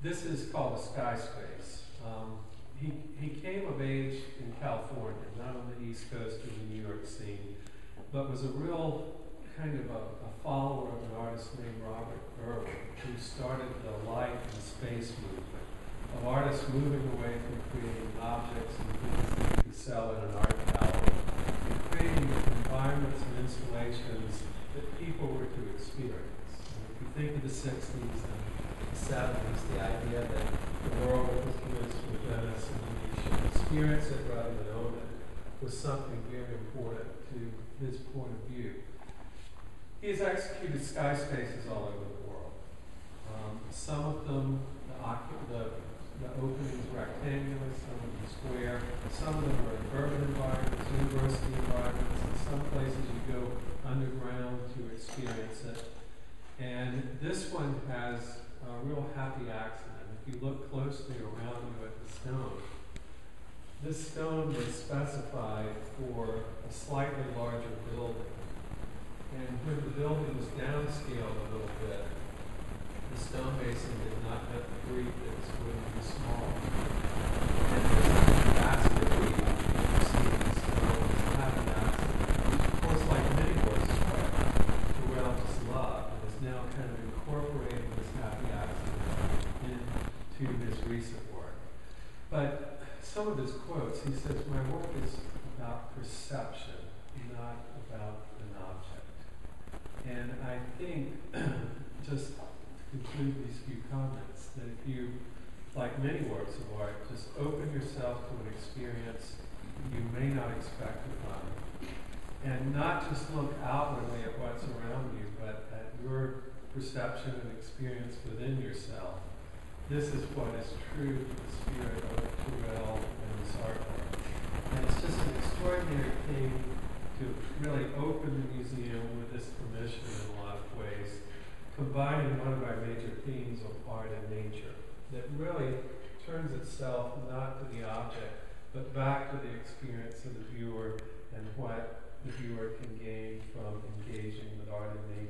This is called a sky space. Um, he, he came of age in California, not on the East Coast or the New York scene, but was a real kind of a, a follower of an artist named Robert Irwin, who started the light and space movement of artists moving away from creating objects and things that you could sell in an art gallery and creating environments and installations that people were to experience. And if you think of the 60s and the 70s, the idea that the world was his with Venice and Venetian, experience it rather than own it, was something very important to his point of view. He has executed sky spaces all over the world. Um, some of them, the, the, the openings rectangular, some of them square, some of them are in urban environments, university environments, and some places you go underground to experience it. And this one has a real happy accident. If you look closely around you at the stone, this stone was specified for a slightly larger building. And when the building was downscaled a little bit, the stone basin did not have the breathe that going to be small. And this basket we see stone happy accident. Of course, like many just loved and is now kind of this accident into his recent work. But some of his quotes, he says, My work is about perception, not about an object. And I think, just to conclude these few comments, that if you, like many works of art, just open yourself to an experience you may not expect to find, and not just look outwardly at what's around you, but at your perception and experience within yourself, this is what is true to the spirit of Turrell and his artwork. And it's just an extraordinary thing to really open the museum with this permission in a lot of ways, combining one of our major themes of art and nature that really turns itself not to the object, but back to the experience of the viewer and what the viewer can gain from engaging with art and nature